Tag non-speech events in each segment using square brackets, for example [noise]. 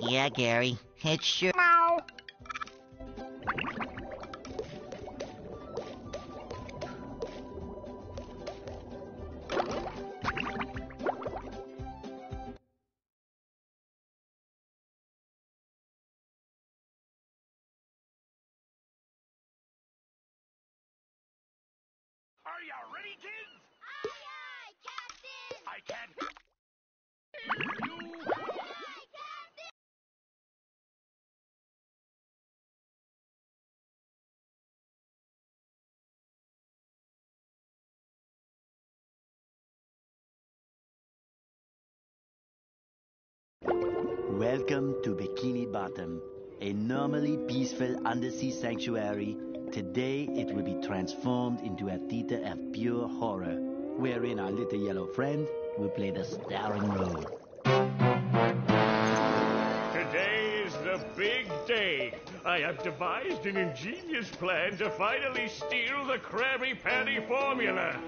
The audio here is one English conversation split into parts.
Yeah, Gary. It sure. Welcome to Bikini Bottom, a normally peaceful undersea sanctuary. Today it will be transformed into a theater of pure horror, wherein our little yellow friend will play the starring role. Today is the big day. I have devised an ingenious plan to finally steal the Krabby Patty formula.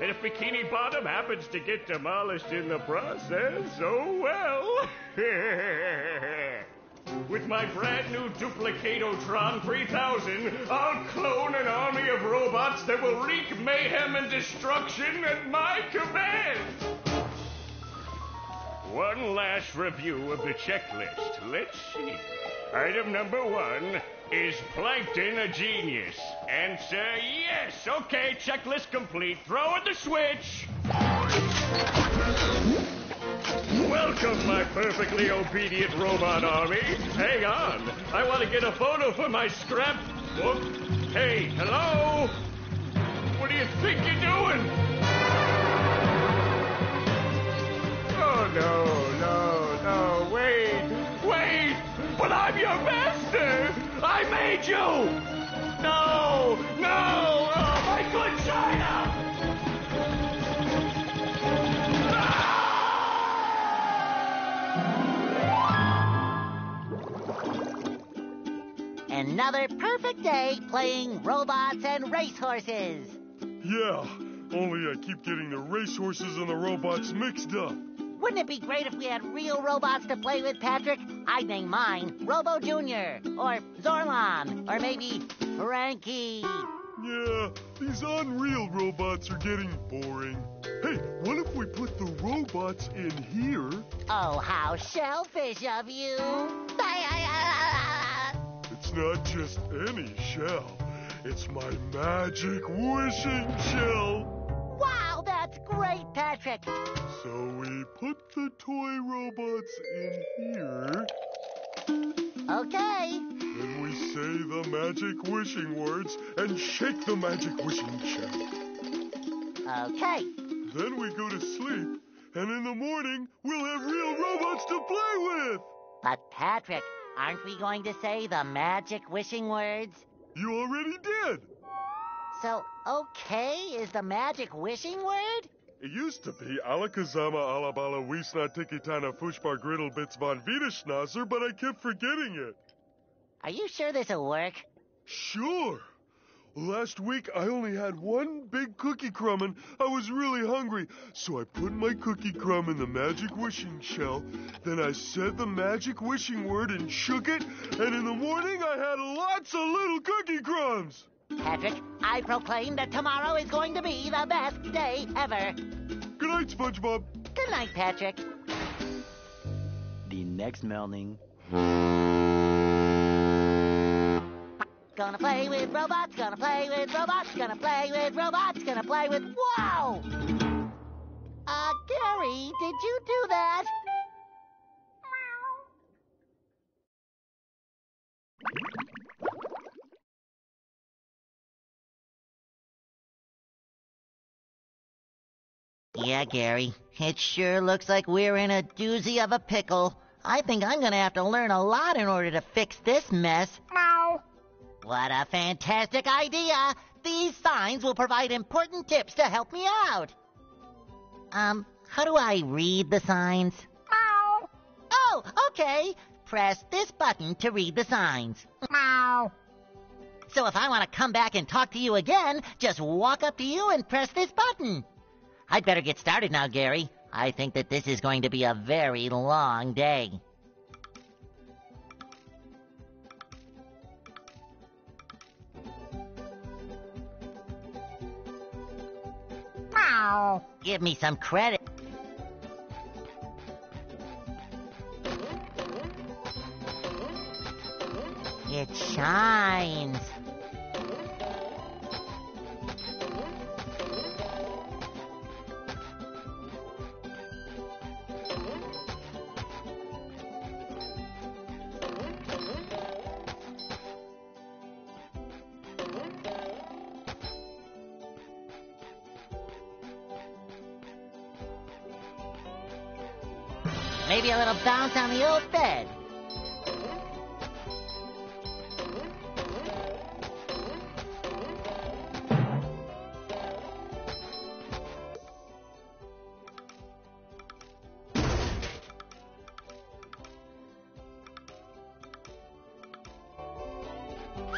And if Bikini Bottom happens to get demolished in the process, oh well. [laughs] With my brand new Duplicatotron 3000, I'll clone an army of robots that will wreak mayhem and destruction at my command. One last review of the checklist. Let's see. Item number one is Plankton a genius? Answer yes. Okay, checklist complete. Throw in the switch. Welcome, my perfectly obedient robot army. Hang on. I want to get a photo for my scrapbook. Hey, hello? What do you think you're doing? Oh, no, no, I made you! No, no! Oh, my good China! Ah! Another perfect day playing robots and racehorses. Yeah, only I keep getting the racehorses and the robots mixed up. Wouldn't it be great if we had real robots to play with, Patrick? I'd name mine Robo Jr. or Zorlon or maybe Frankie. Yeah, these unreal robots are getting boring. Hey, what if we put the robots in here? Oh, how shellfish of you. [laughs] It's not just any shell, it's my magic wishing shell. Wow, that's great, Patrick. So we put the toy robots in here, Okay. then we say the magic wishing words and shake the magic wishing shell. Okay. Then we go to sleep, and in the morning, we'll have real robots to play with. But, Patrick, aren't we going to say the magic wishing words? You already did. So, okay is the magic wishing word? It used to be Alakazama Alabala Wiesna Tikitana Fushbar Griddle Bits von Wiederschnauzer, but I kept forgetting it. Are you sure this'll work? Sure. Last week I only had one big cookie crumb and I was really hungry, so I put my cookie crumb in the magic wishing shell. Then I said the magic wishing word and shook it, and in the morning I had lots of little cookie crumbs. Patrick, I proclaim that tomorrow is going to be the best day ever. Good night, SpongeBob. Good night, Patrick. The next morning, Gonna play with robots, gonna play with robots, gonna play with robots, gonna play with. Wow! Uh, Gary, did you do that? Yeah, Gary. It sure looks like we're in a doozy of a pickle. I think I'm gonna have to learn a lot in order to fix this mess. Meow. What a fantastic idea! These signs will provide important tips to help me out. Um, how do I read the signs? Meow. Oh, okay. Press this button to read the signs. Meow. So if I want to come back and talk to you again, just walk up to you and press this button. I'd better get started now, Gary. I think that this is going to be a very long day. Wow. Give me some credit. It shines. A little bounce on the old bed.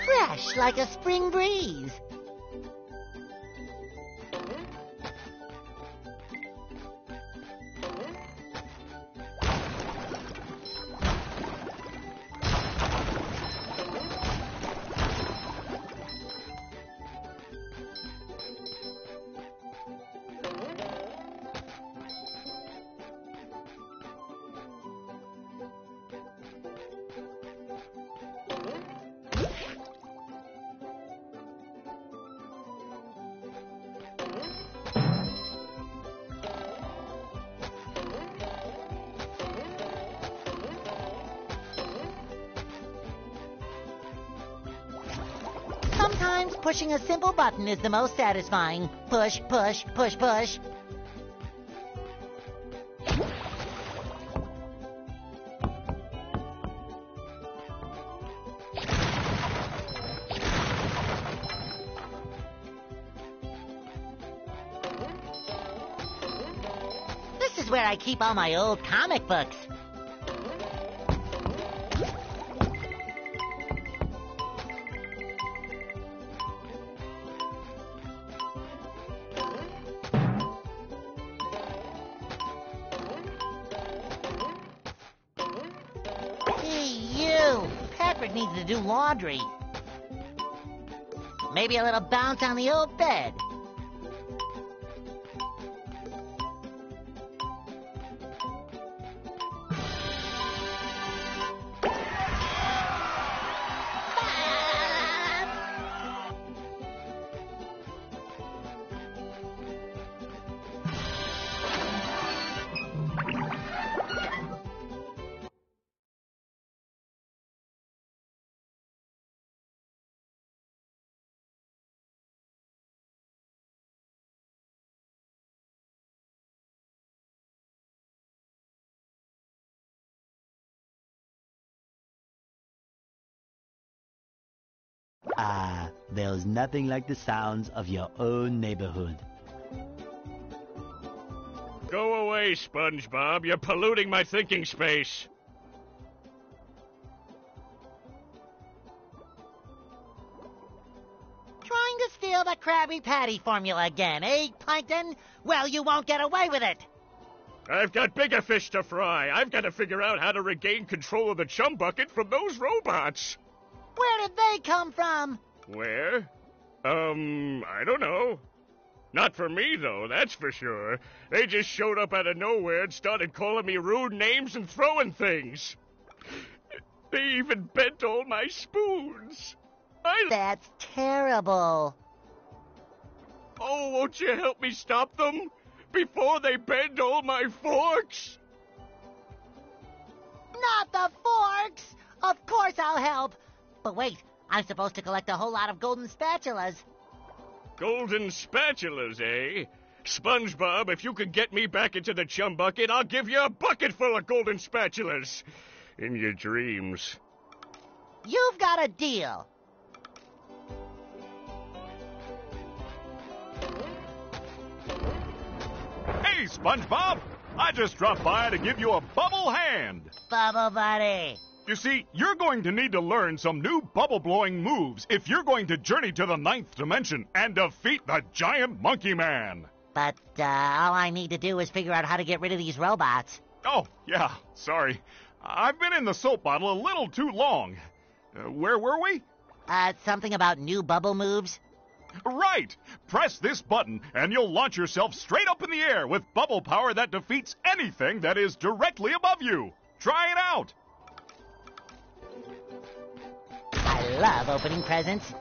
Fresh like a spring breeze. Pushing a simple button is the most satisfying. Push, push, push, push. This is where I keep all my old comic books. Needs to do laundry. Maybe a little bounce on the old bed. Ah, there's nothing like the sounds of your own neighborhood. Go away, SpongeBob. You're polluting my thinking space. Trying to steal the Krabby Patty formula again, eh, Plankton? Well, you won't get away with it. I've got bigger fish to fry. I've got to figure out how to regain control of the chum bucket from those robots. Where did they come from? Where? Um, I don't know. Not for me, though, that's for sure. They just showed up out of nowhere and started calling me rude names and throwing things. They even bent all my spoons. I. That's terrible. Oh, won't you help me stop them? Before they bend all my forks? Not the forks! Of course I'll help. But wait, I'm supposed to collect a whole lot of golden spatulas. Golden spatulas, eh? SpongeBob, if you could get me back into the chum bucket, I'll give you a bucket full of golden spatulas. In your dreams. You've got a deal. Hey, SpongeBob! I just dropped by to give you a bubble hand. Bubble Buddy. You see, you're going to need to learn some new bubble blowing moves if you're going to journey to the ninth dimension and defeat the giant monkey man. But uh, all I need to do is figure out how to get rid of these robots. Oh, yeah, sorry. I've been in the soap bottle a little too long. Uh, where were we? Uh, something about new bubble moves? Right! Press this button and you'll launch yourself straight up in the air with bubble power that defeats anything that is directly above you. Try it out! Love opening presents.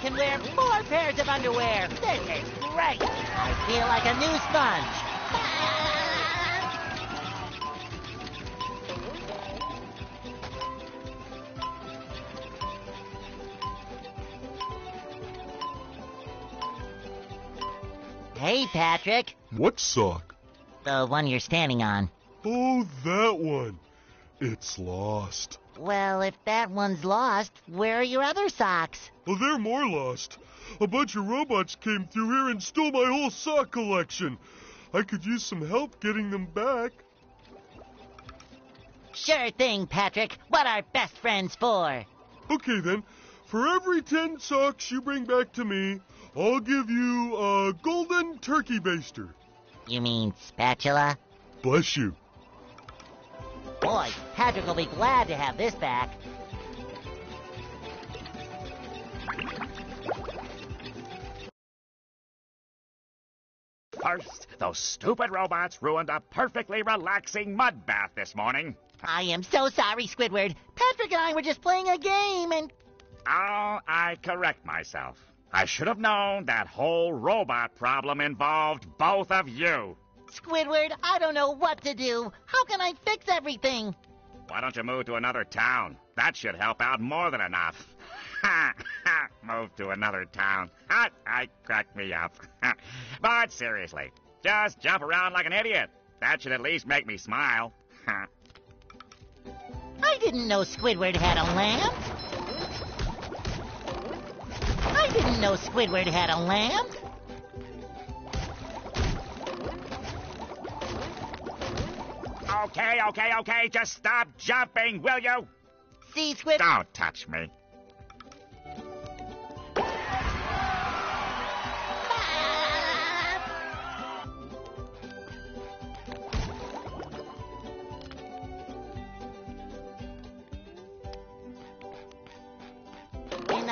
Can wear more pairs of underwear. This is great. I feel like a new sponge. Hey, Patrick. What sock? The one you're standing on. Oh, that one. It's lost. Well, if that one's lost, where are your other socks? Oh, they're more lost. A bunch of robots came through here and stole my whole sock collection. I could use some help getting them back. Sure thing, Patrick. What are best friends for? Okay, then. For every ten socks you bring back to me, I'll give you a golden turkey baster. You mean spatula? Bless you. Boy, Patrick will be glad to have this back. First, those stupid robots ruined a perfectly relaxing mud bath this morning. I am so sorry, Squidward. Patrick and I were just playing a game and. Oh, I correct myself. I should have known that whole robot problem involved both of you. Squidward, I don't know what to do. How can I fix everything? Why don't you move to another town? That should help out more than enough. Ha [laughs] ha! Move to another town. Ha! I cracked me up. [laughs] but seriously, just jump around like an idiot. That should at least make me smile. Ha. [laughs] I didn't know Squidward had a lamp. I didn't know Squidward had a lamp. Okay, okay, okay. Just stop jumping, will you? See, Squid. Don't touch me.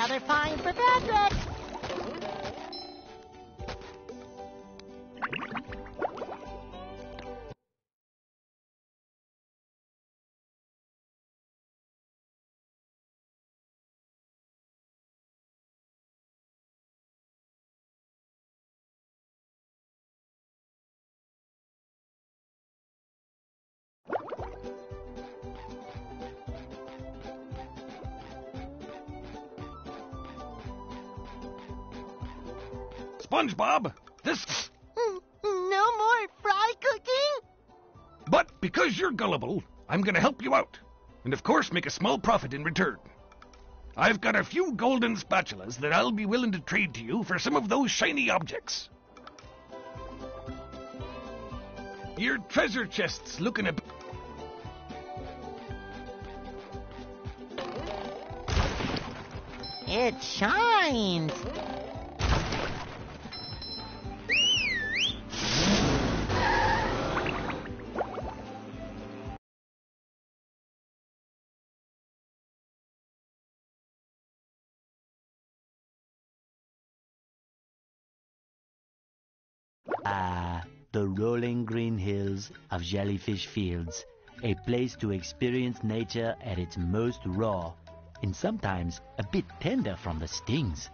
Another fine for Patrick. SpongeBob, this. No more fry cooking? But because you're gullible, I'm going to help you out. And of course, make a small profit in return. I've got a few golden spatulas that I'll be willing to trade to you for some of those shiny objects. Your treasure chest's looking a. It shines. Of Jellyfish Fields, a place to experience nature at its most raw and sometimes a bit tender from the stings.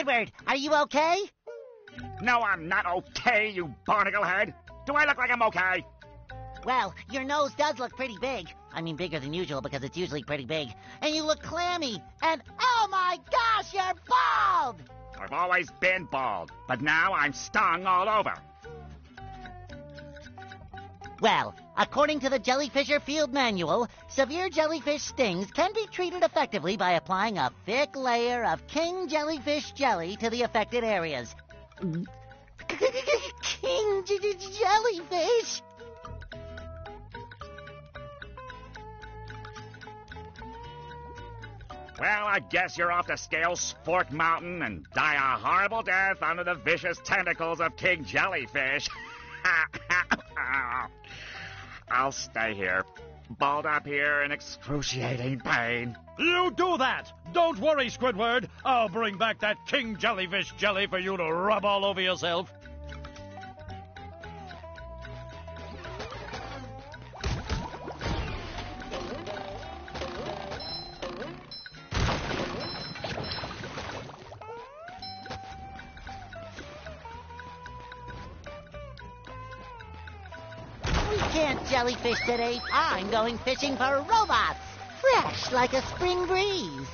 Squidward, are you okay? No, I'm not okay, you barnacle head. Do I look like I'm okay? Well, your nose does look pretty big. I mean, bigger than usual because it's usually pretty big. And you look clammy. And oh my gosh, you're bald! I've always been bald, but now I'm stung all over. Well, according to the Jellyfisher Field Manual, severe jellyfish stings can be treated effectively by applying a thick layer of king jellyfish jelly to the affected areas. [laughs] King jellyfish? Well, I guess you're off to scale Spork Mountain and die a horrible death under the vicious tentacles of King Jellyfish. [laughs] I'll stay here, balled up here in excruciating pain. You do that! Don't worry, Squidward. I'll bring back that king jellyfish jelly for you to rub all over yourself. Jellyfish today. I'm going fishing for robots. Fresh like a spring breeze.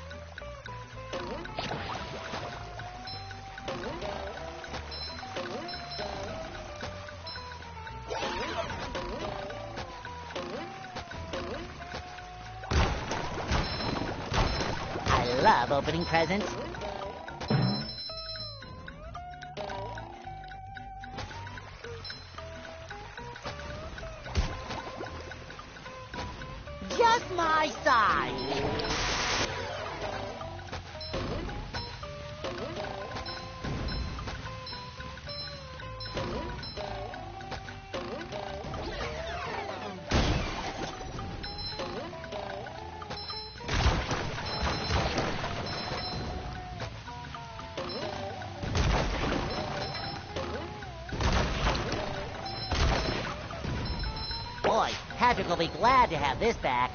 I love opening presents. Will be glad to have this back.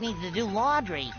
Needs to do laundry.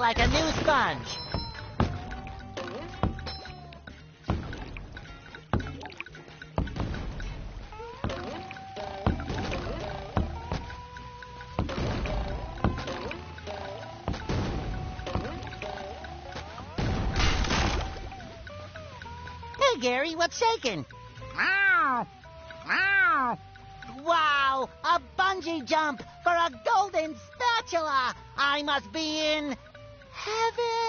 Like a new sponge. Hey, Gary, what's shaking? Ow! Ow! Wow, a bungee jump for a golden spatula! I must be in heaven!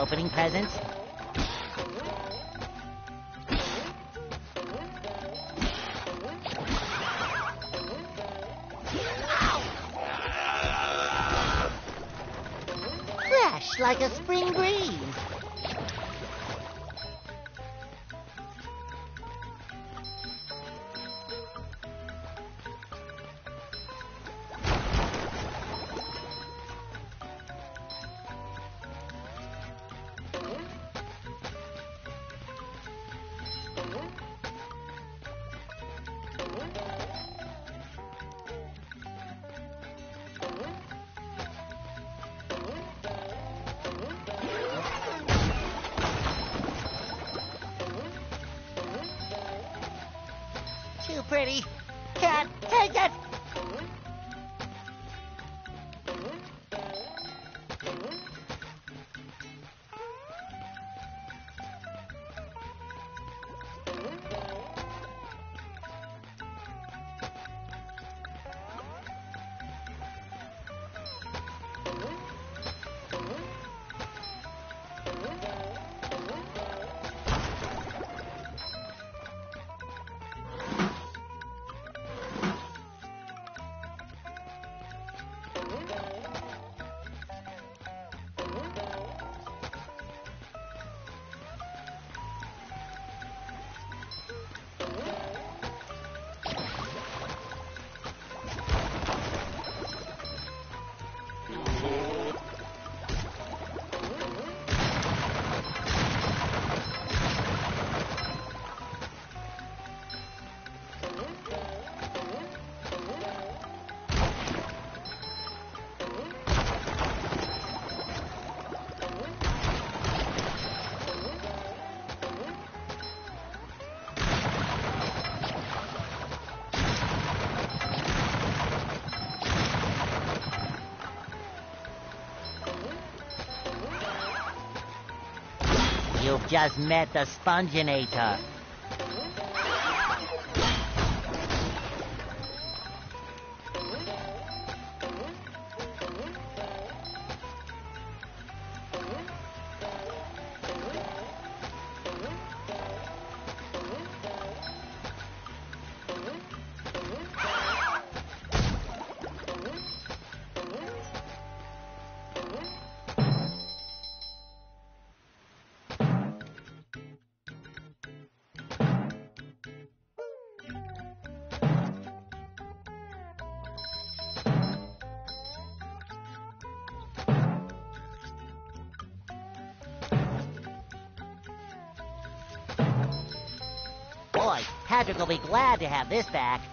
Opening presents. Like a You've just met the Sponginator. To have this back.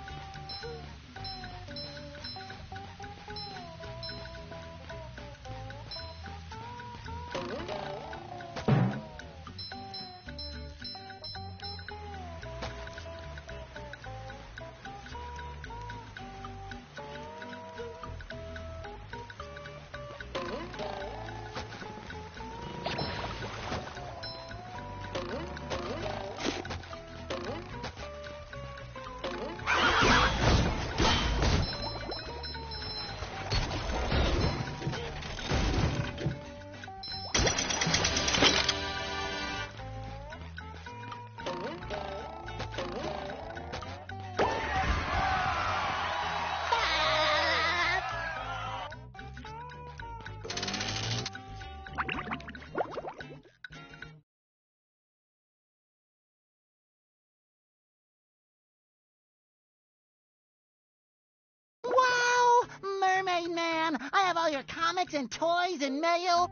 And toys and mail.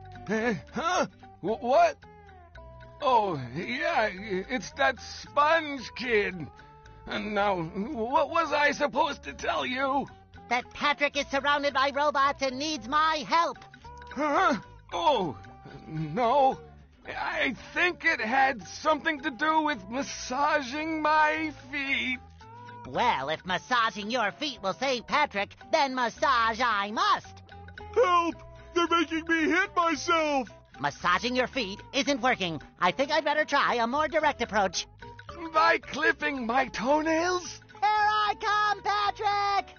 Huh? Wh- what? Oh, yeah, it's that sponge kid. And now, what was I supposed to tell you? That Patrick is surrounded by robots and needs my help. Huh? Oh, no. I think it had something to do with massaging my feet. Well, if massaging your feet will save Patrick, then massage I must. Help! They're making me hit myself! Massaging your feet isn't working. I think I'd better try a more direct approach. By clipping my toenails? Here I come, Patrick!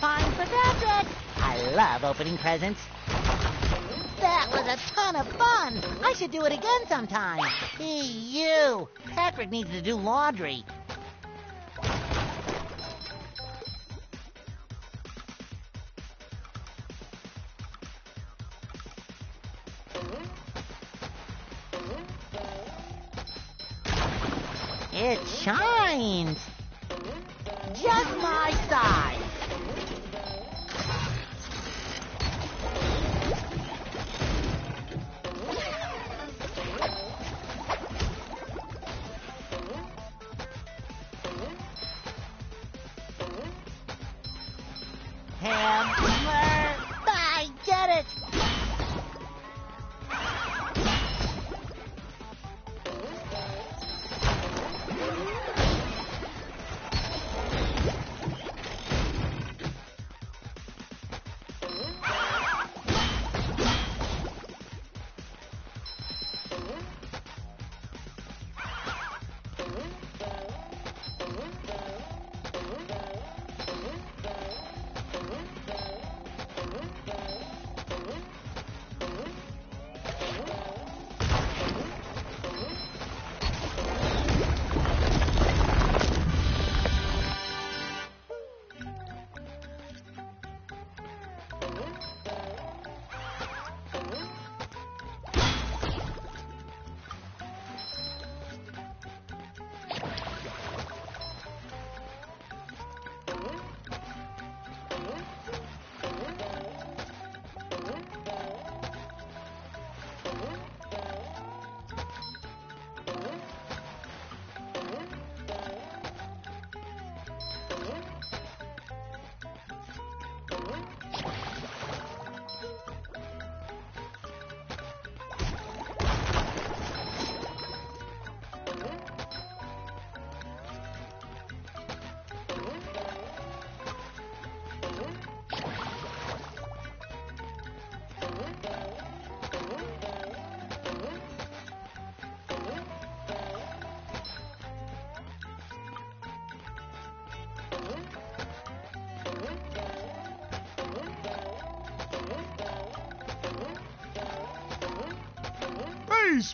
Find for Patrick. I love opening presents. That was a ton of fun. I should do it again sometime. Hey, you. Patrick needs to do laundry.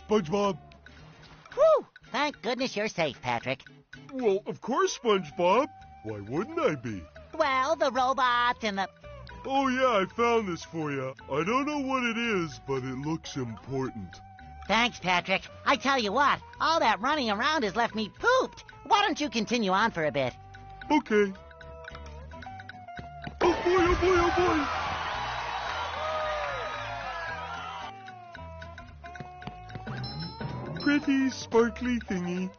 SpongeBob! Whew! Thank goodness you're safe, Patrick. Well, of course, SpongeBob. Why wouldn't I be? Well, the robots and the. Oh, yeah, I found this for you. I don't know what it is, but it looks important. Thanks, Patrick. I tell you what, all that running around has left me pooped. Why don't you continue on for a bit? Okay. Oh boy, oh boy, oh boy! Sparkly thingy.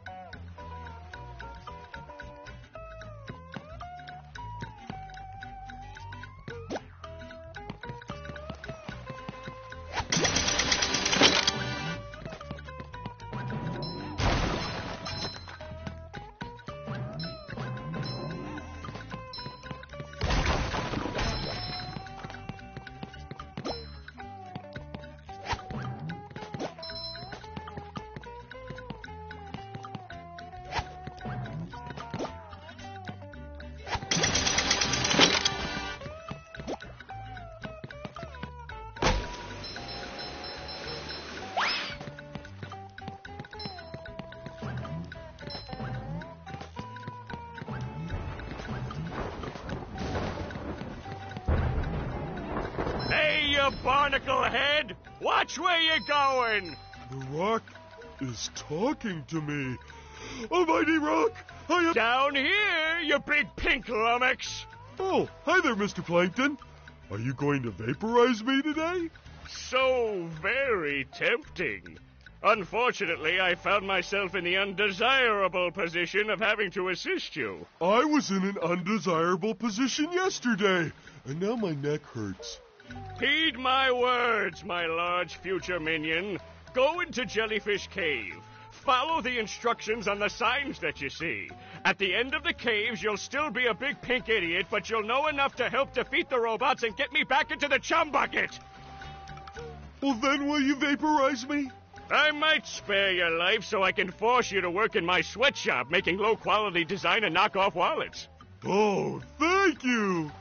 Going! The rock is talking to me. Oh, mighty rock! I am. Down here, you big pink lummox! Oh, hi there, Mr. Plankton. Are you going to vaporize me today? So very tempting. Unfortunately, I found myself in the undesirable position of having to assist you. I was in an undesirable position yesterday, and now my neck hurts. Heed my words, my large future minion. Go into Jellyfish Cave. Follow the instructions on the signs that you see. At the end of the caves, you'll still be a big pink idiot, but you'll know enough to help defeat the robots and get me back into the chum bucket. Well, then will you vaporize me? I might spare your life so I can force you to work in my sweatshop making low quality design and knockoff wallets. Oh, thank you.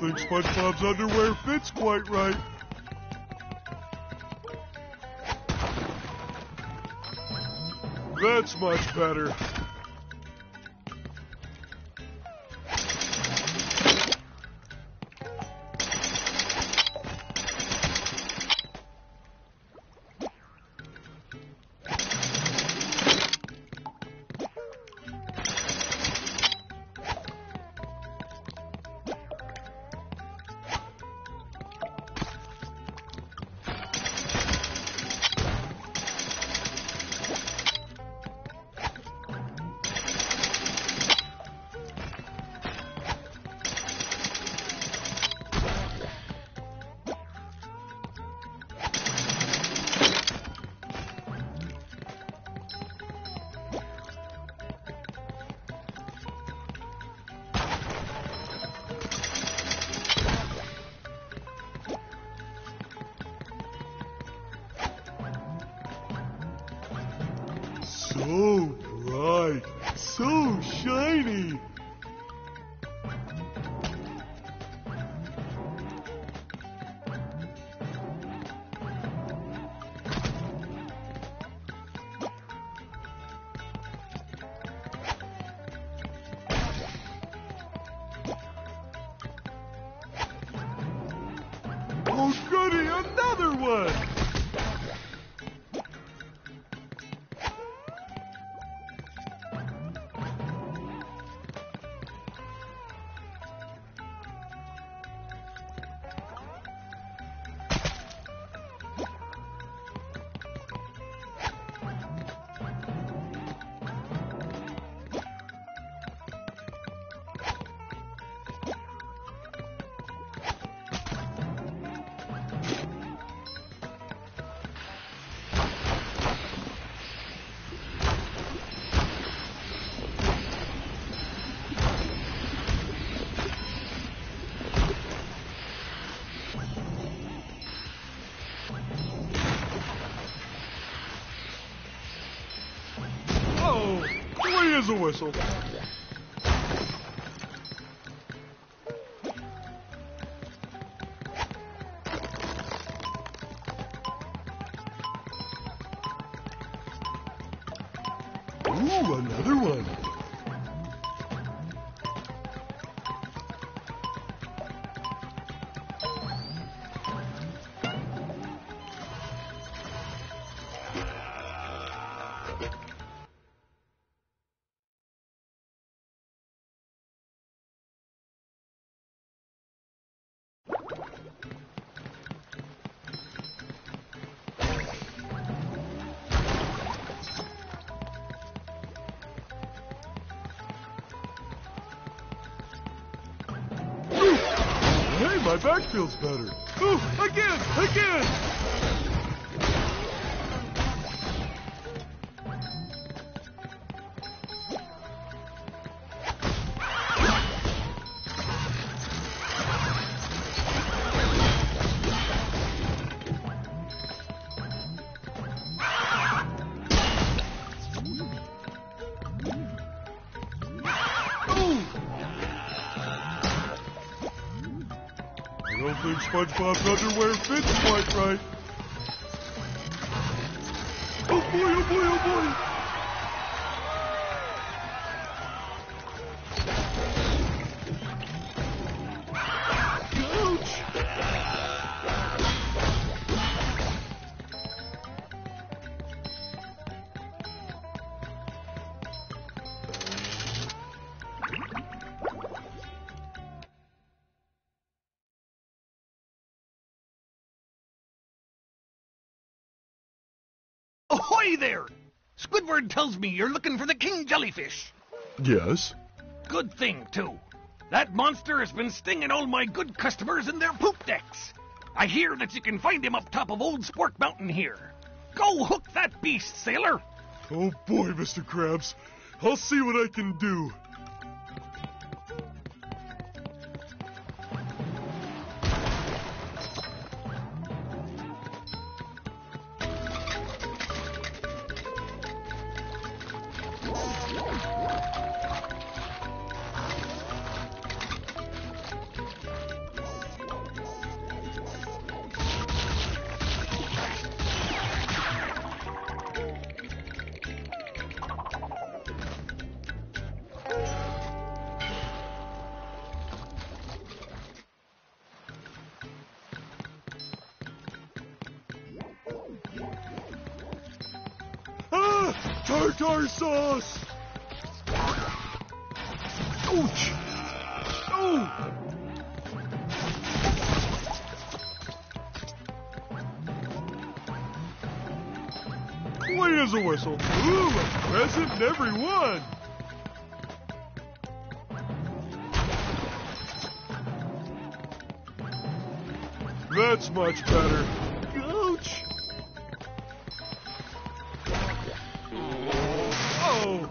Don't think SpongeBob's underwear fits quite right. That's much better. Three whistle. My back feels better. Ooh, again, again. Don't SpongeBob's underwear fits quite right. There! Squidward tells me you're looking for the king jellyfish. Yes? Good thing, too. That monster has been stinging all my good customers in their poop decks. I hear that you can find him up top of Old Spork Mountain here. Go hook that beast, sailor. Oh boy, Mr. Krabs. I'll see what I can do. In every one! That's much better. Ouch! Oh!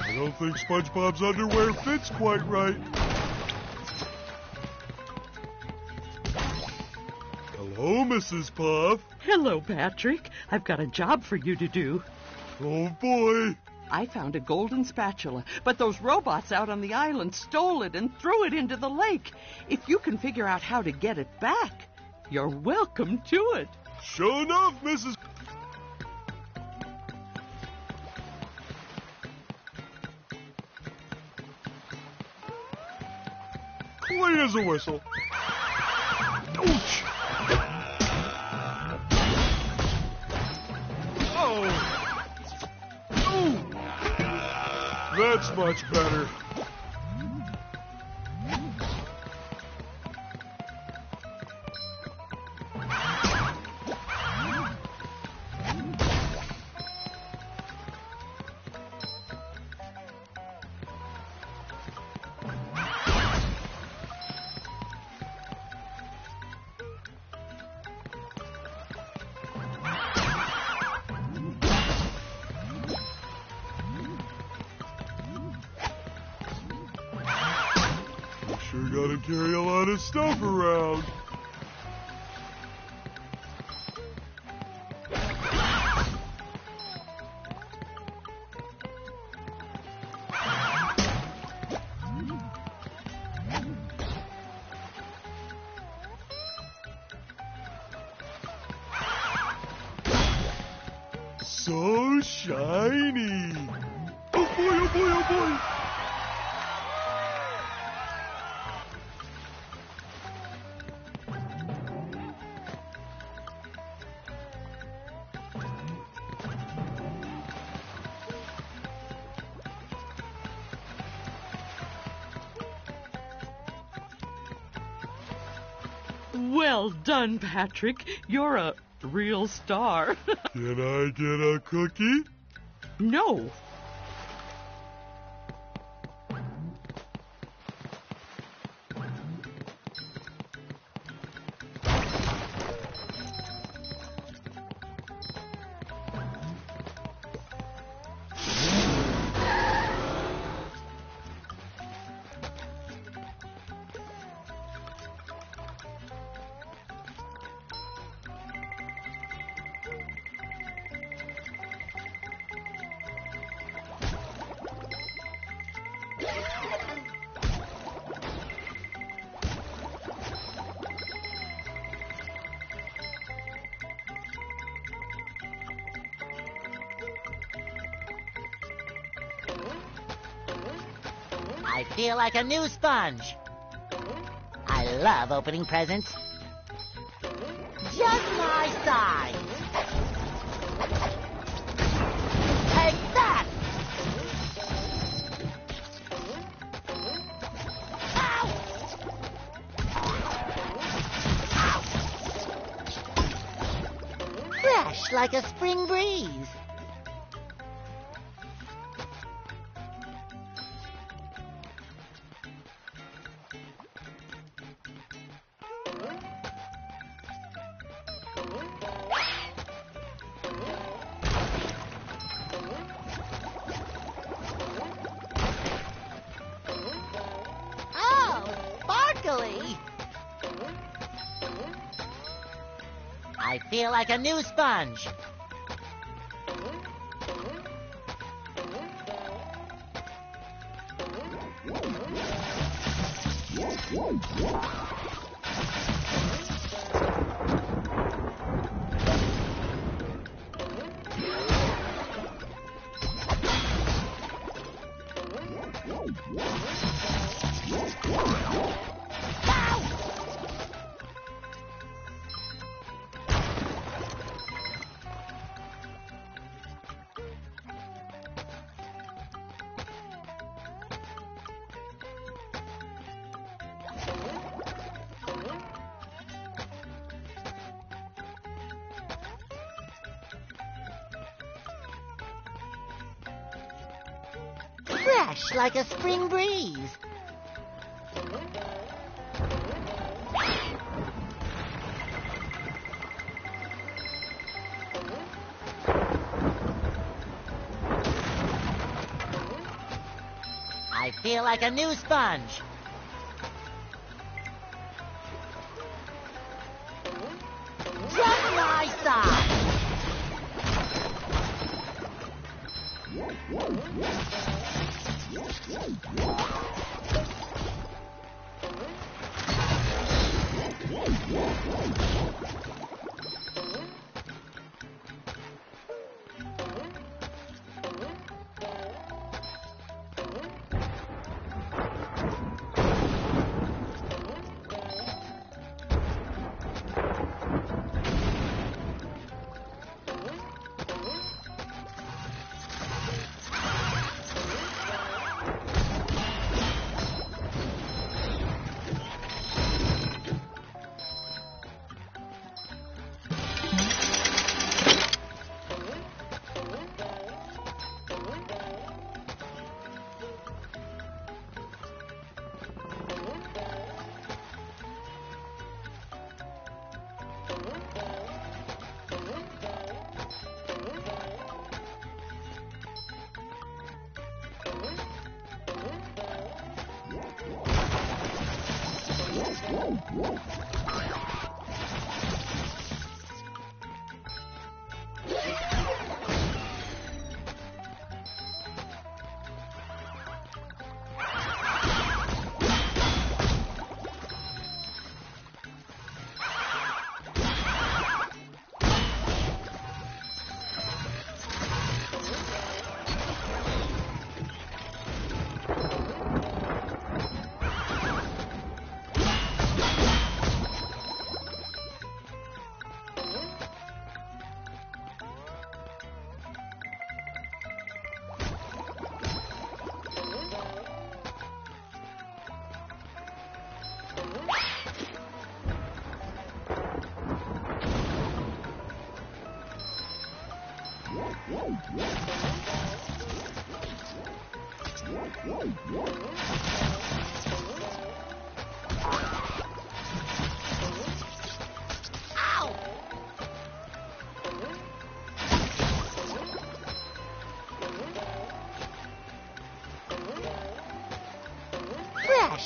I don't think SpongeBob's underwear fits quite right. Mrs. Puff. Hello, Patrick. I've got a job for you to do. Oh boy. I found a golden spatula, but those robots out on the island stole it and threw it into the lake. If you can figure out how to get it back, you're welcome to it. Sure enough, Mrs. clean as a whistle. That's much better. Stuff around. Done, Patrick. You're a real star. [laughs] Can I get a cookie? no. Feel like a new sponge. I love opening presents. Just my size. Take that! Ow! Fresh like a spring breeze. Like a new sponge. Like a spring breeze. I feel like a new sponge.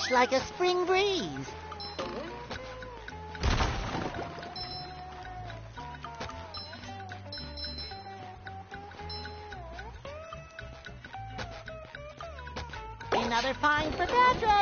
Fresh like a spring breeze. Another find for Patrick.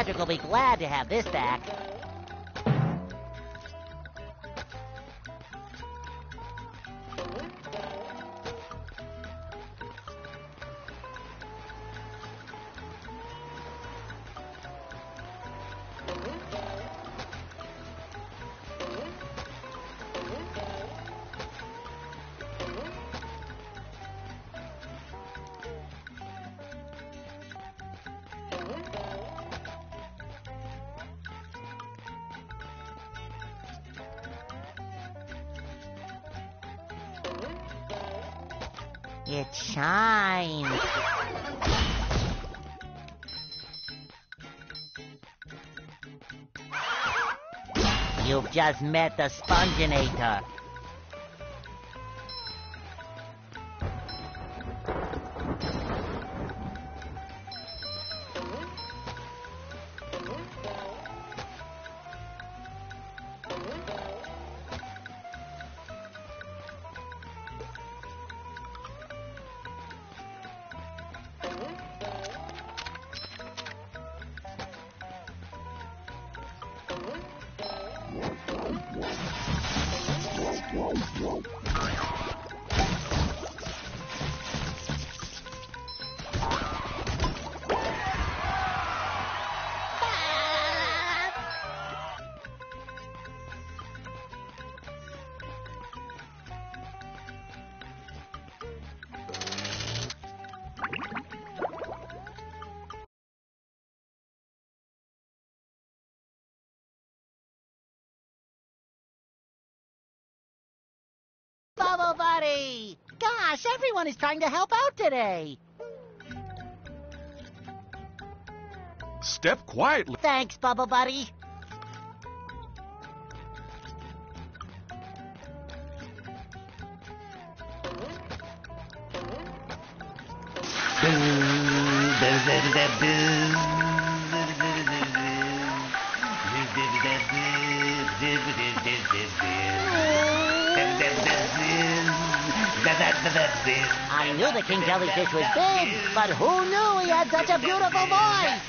Patrick will be glad to have this back. Just met the Sponginator. Bubble Buddy! Gosh, everyone is trying to help out today. Step quietly. Thanks, Bubble Buddy. I knew the king jellyfish was big, but who knew he had such a beautiful voice?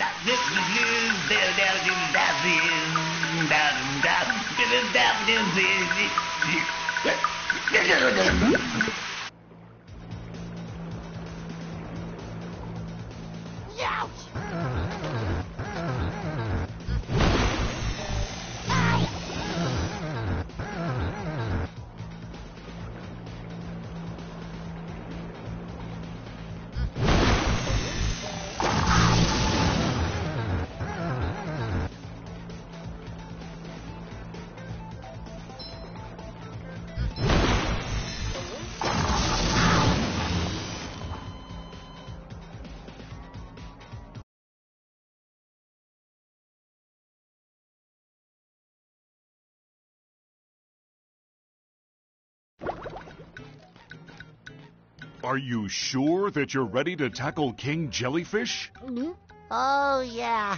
Are you sure that you're ready to tackle King Jellyfish? Mm-hmm. Oh, yeah.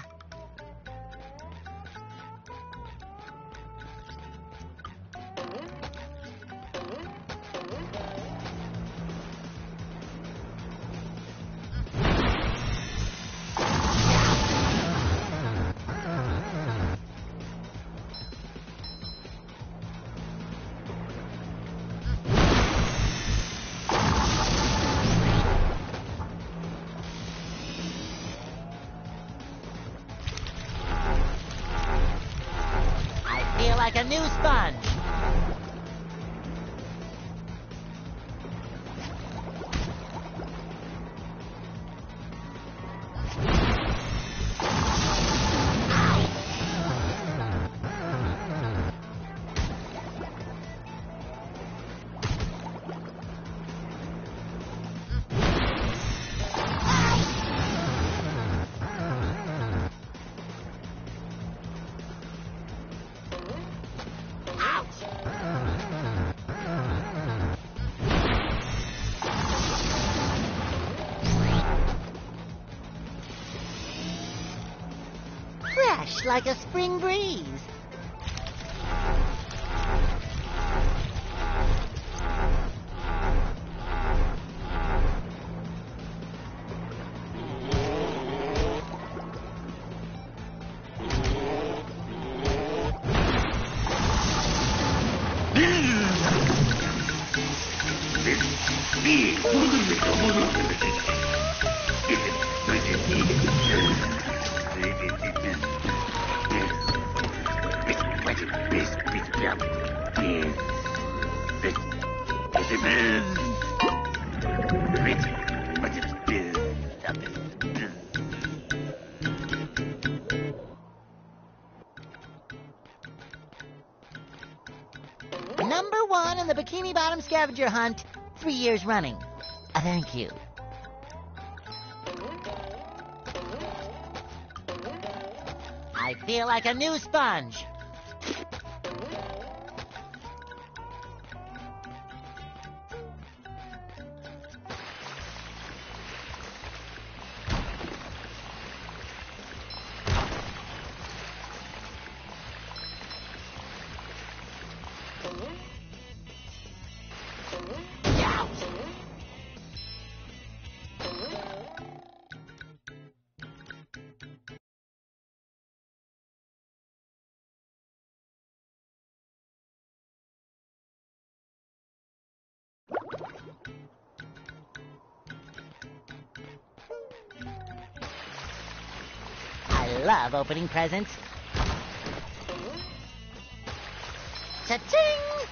Fresh like a spring breeze. Scavenger hunt, three years running. Uh, thank you. I feel like a new sponge. Love opening presents. Cha-ching!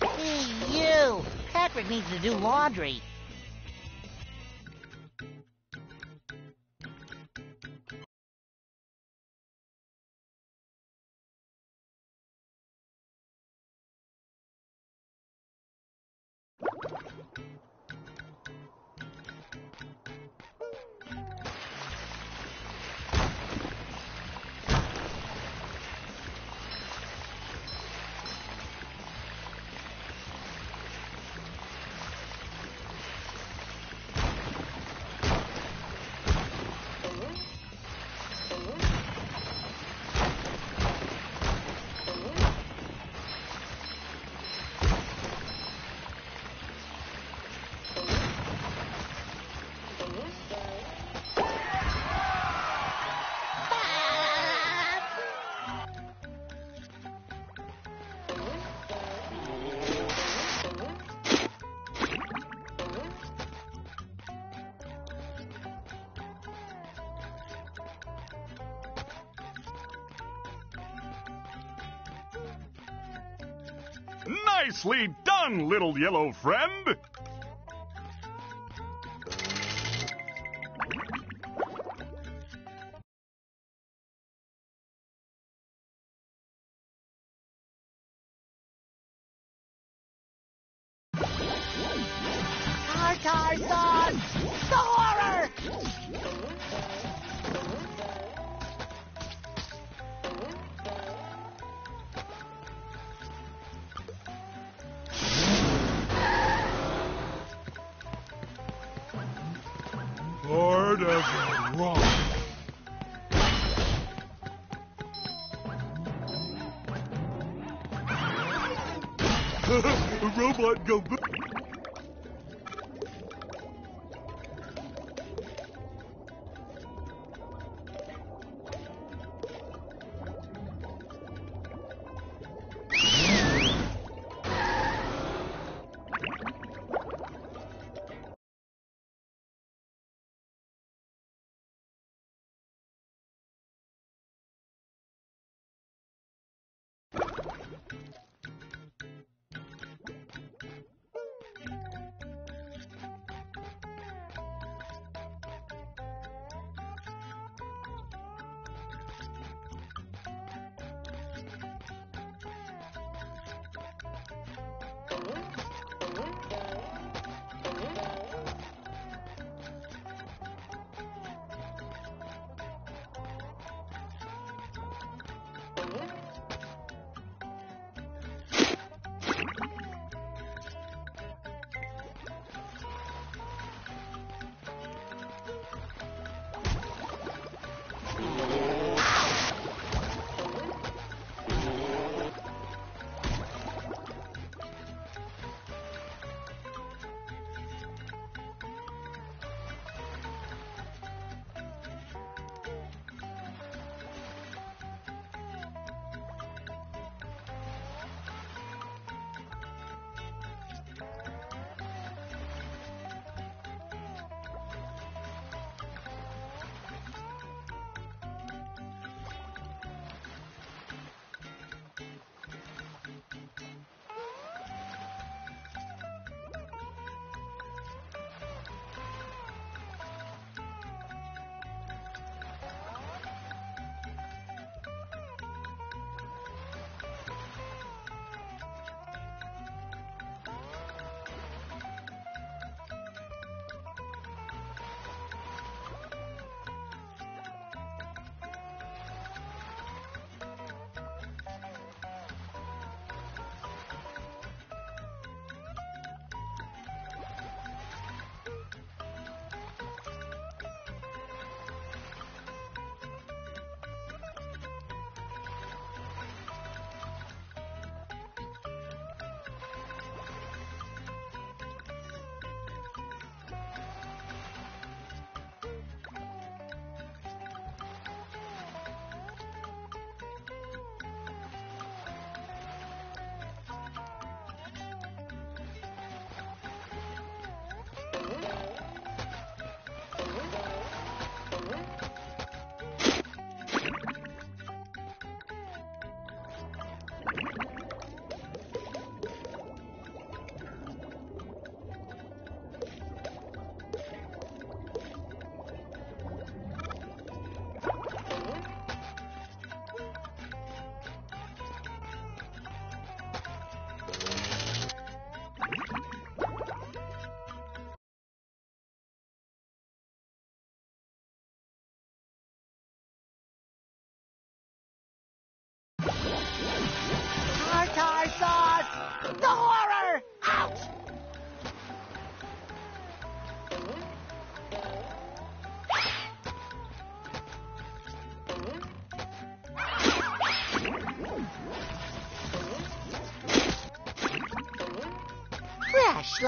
Hey, you! Patrick needs to do laundry. Nicely done, little yellow friend. Robot go boom.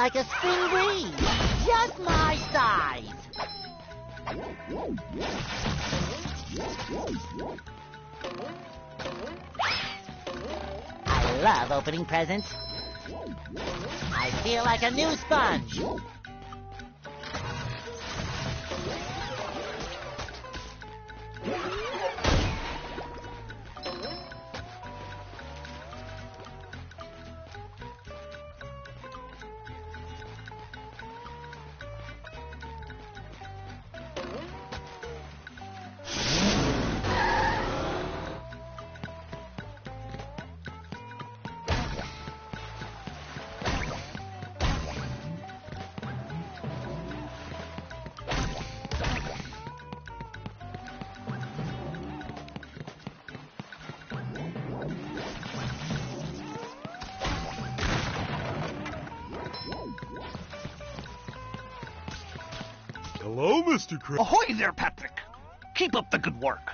Like a spring breeze. Just my size. I love opening presents. I feel like a new sponge. Mr. Ahoy there, Patrick. Keep up the good work.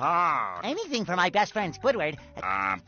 Oh. Anything for my best friend Squidward. Um,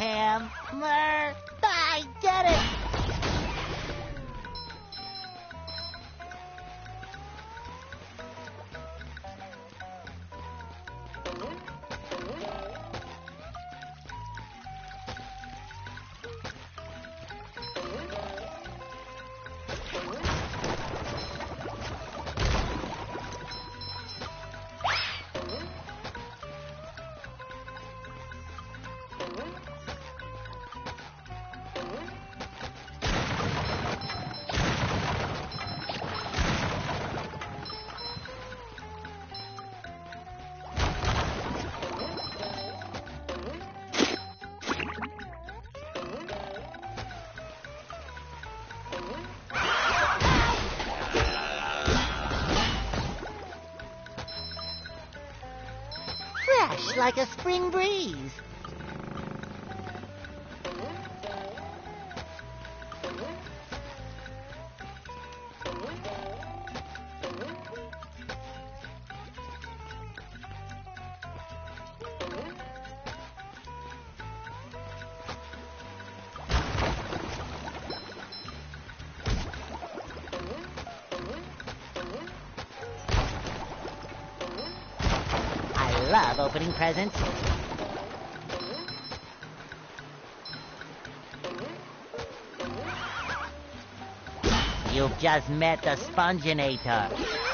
Hammer. I get it. Spring breeze. I love opening presents. Just met the Sponginator.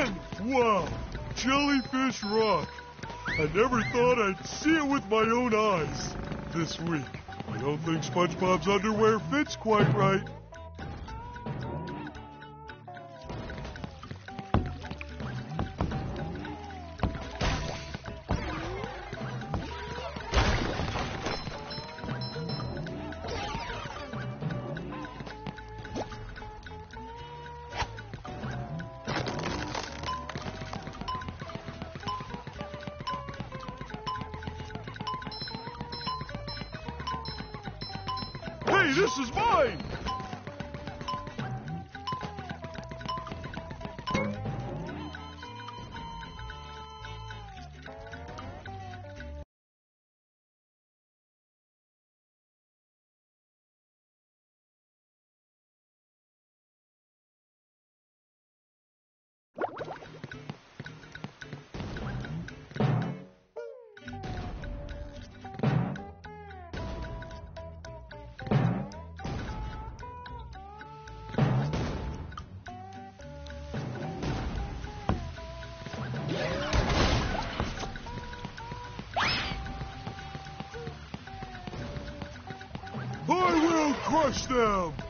Again! Wow, Jellyfish Rock. I never thought I'd see it with my own eyes this week. I don't think SpongeBob's underwear fits quite right. Them!